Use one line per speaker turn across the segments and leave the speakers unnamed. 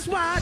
That's why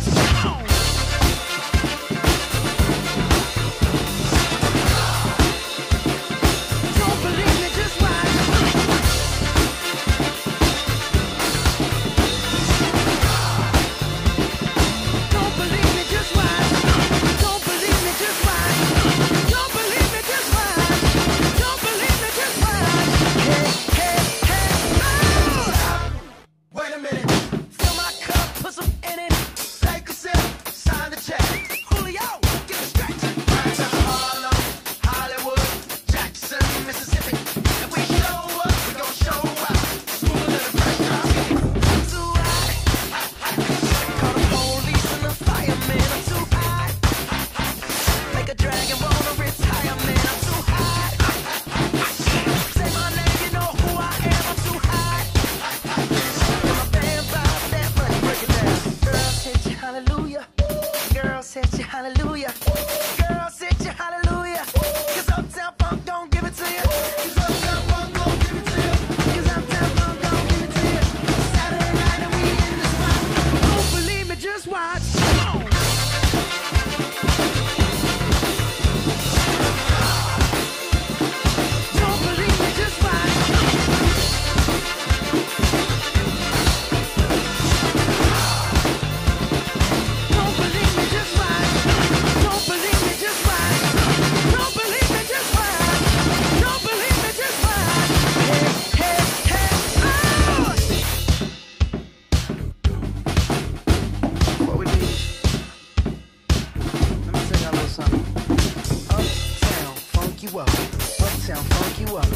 Uptown funk you up.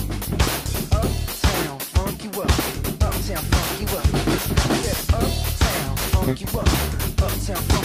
Uptown funk you up. Uptown funk you up. Yeah, uptown funk you up. Uptown funk